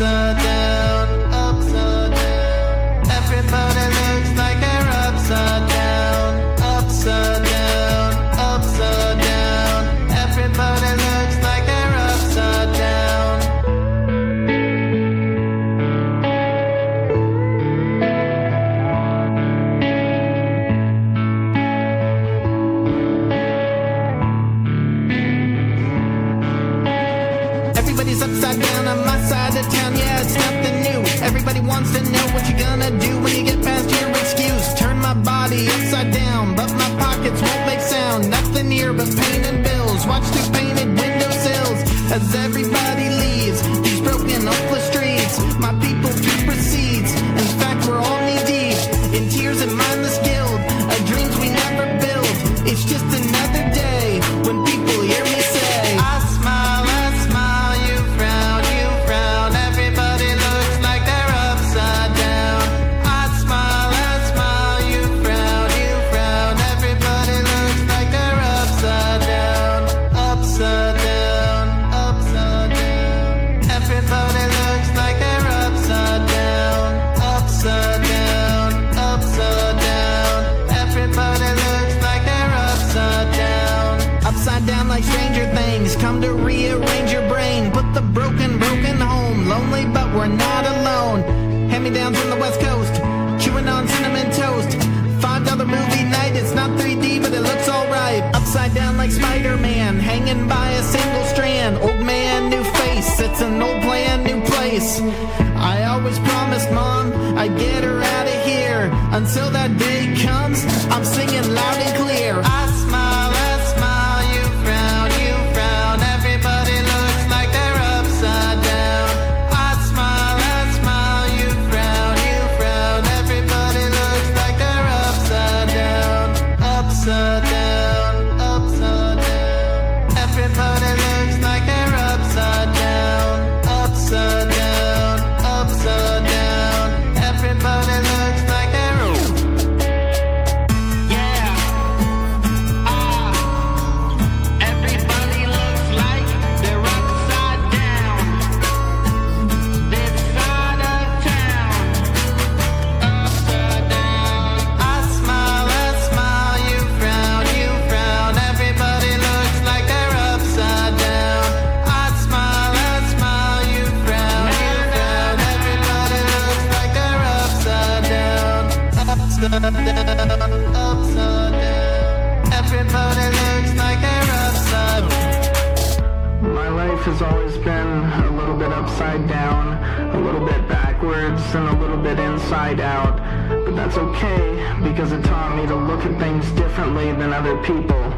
answer on my side of town, yeah, it's nothing new. Everybody wants to know what you're gonna do when you get past your excuse. Turn my body upside down, but my pockets won't make sound. Nothing here but pain and bills. Watch through painted windowsills as everybody rearrange your brain, put the broken, broken home. Lonely, but we're not alone. Hand me downs from the West Coast, chewing on cinnamon toast. Five dollar movie night, it's not 3D, but it looks alright. Upside down like Spider Man, hanging by a single strand. Old man, new face, it's an old plan, new place. I always promised mom I'd get her out of here. Until that day comes, I'm singing Everybody looks like they're upside My life has always been a little bit upside down, a little bit backwards, and a little bit inside out. But that's okay because it taught me to look at things differently than other people.